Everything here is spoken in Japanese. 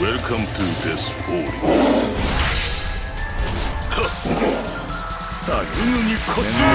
Welcome to Dysphoria. タグにこちら